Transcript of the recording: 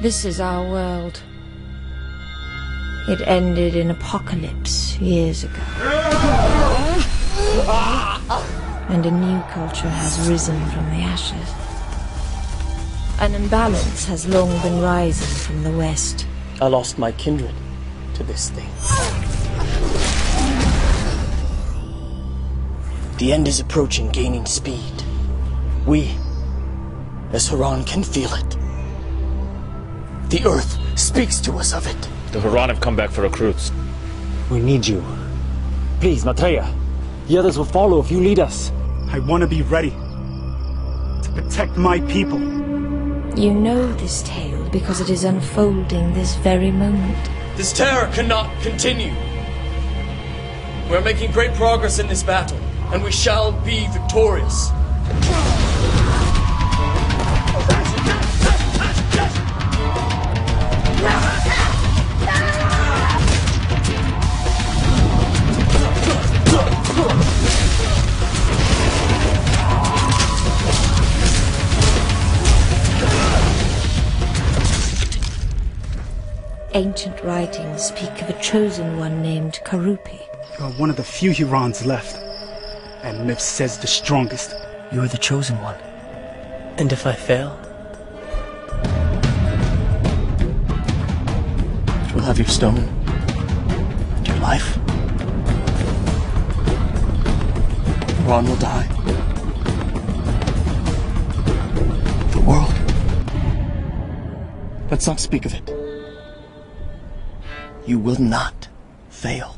This is our world. It ended in apocalypse years ago. And a new culture has risen from the ashes. An imbalance has long been rising from the west. I lost my kindred to this thing. The end is approaching, gaining speed. We, as Huron, can feel it. The Earth speaks to us of it. The Huron have come back for recruits. We need you. Please, Maitreya. The others will follow if you lead us. I want to be ready. To protect my people. You know this tale because it is unfolding this very moment. This terror cannot continue. We're making great progress in this battle, and we shall be victorious. Ancient writings speak of a chosen one named Karupi. You are one of the few Hurons left. And myth says the strongest. You are the chosen one. And if I fail? You will have your stone and your life. Ron will die. The world. Let's not speak of it. You will not fail.